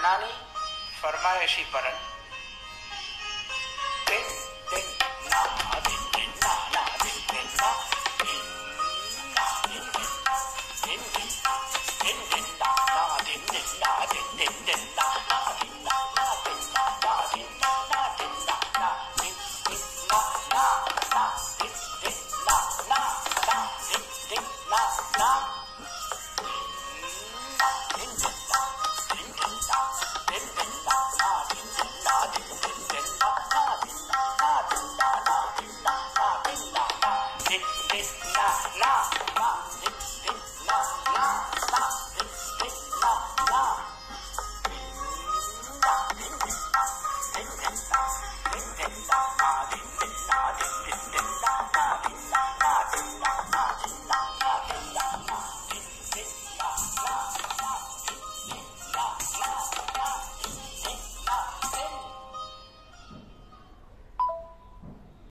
જનાની ફરમાયશી પરણ Nah. It's not, not, not.